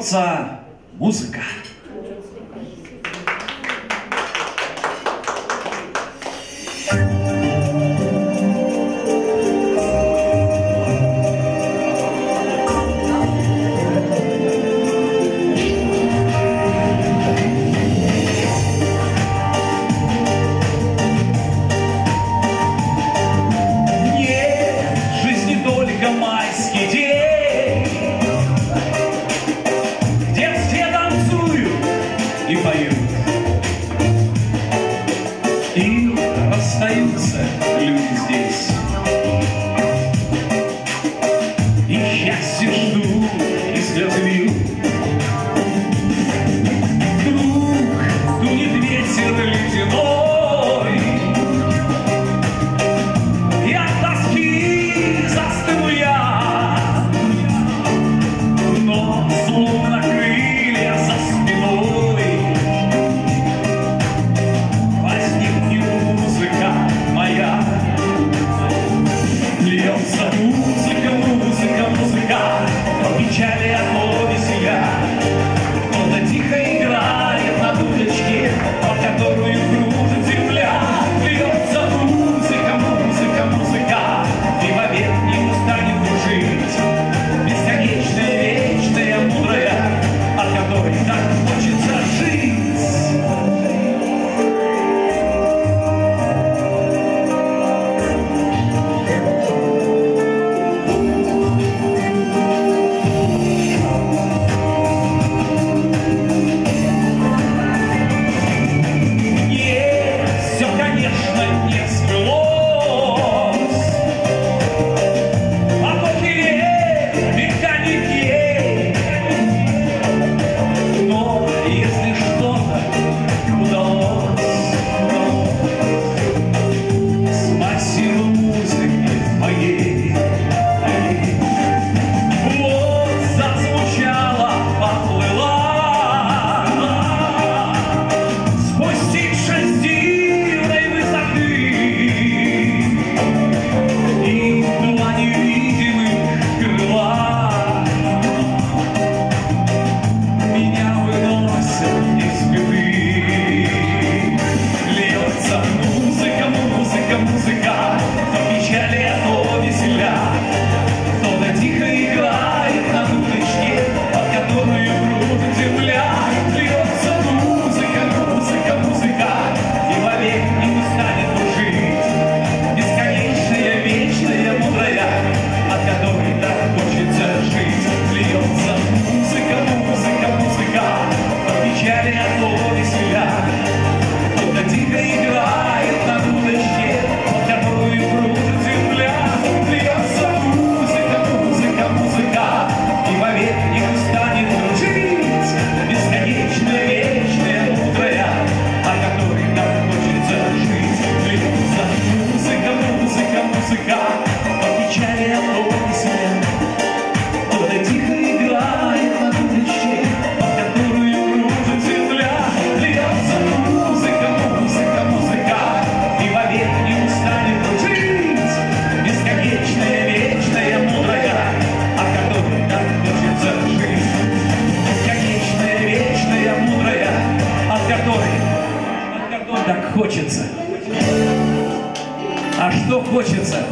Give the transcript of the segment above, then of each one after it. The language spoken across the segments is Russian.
льется музыка. Так хочется А что хочется?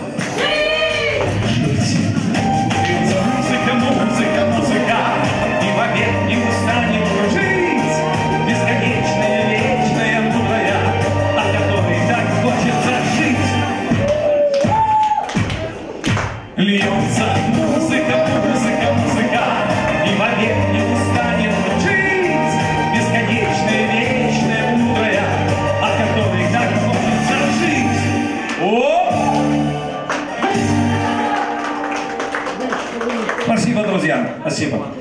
Así va.